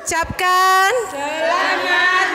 ucapkan Selamat